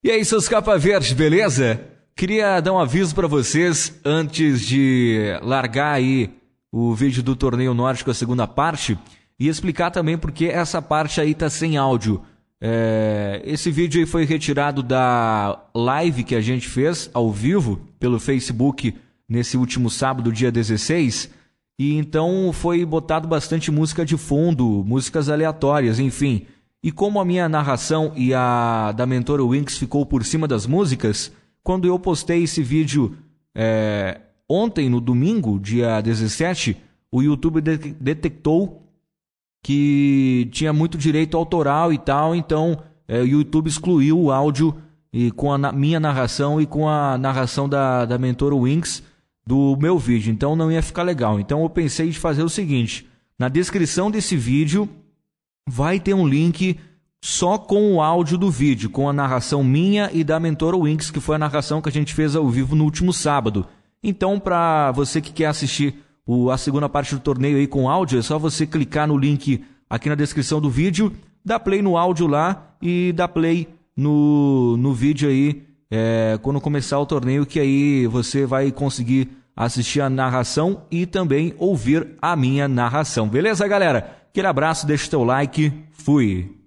E aí, seus capa beleza? Queria dar um aviso para vocês antes de largar aí o vídeo do torneio nórdico, a segunda parte, e explicar também porque essa parte aí tá sem áudio. É, esse vídeo aí foi retirado da live que a gente fez ao vivo pelo Facebook nesse último sábado, dia 16. E então foi botado bastante música de fundo, músicas aleatórias, enfim. E como a minha narração e a da mentora Winx ficou por cima das músicas, quando eu postei esse vídeo é, ontem, no domingo, dia 17, o YouTube de detectou que tinha muito direito autoral e tal, então é, o YouTube excluiu o áudio e com a na minha narração e com a narração da, da mentora Winx do meu vídeo. Então não ia ficar legal. Então eu pensei de fazer o seguinte: na descrição desse vídeo vai ter um link só com o áudio do vídeo, com a narração minha e da mentora Winx, que foi a narração que a gente fez ao vivo no último sábado. Então, para você que quer assistir o, a segunda parte do torneio aí com áudio, é só você clicar no link aqui na descrição do vídeo, dá play no áudio lá e dá play no, no vídeo aí é, quando começar o torneio, que aí você vai conseguir assistir a narração e também ouvir a minha narração. Beleza, galera? Aquele abraço, deixa o teu like, fui!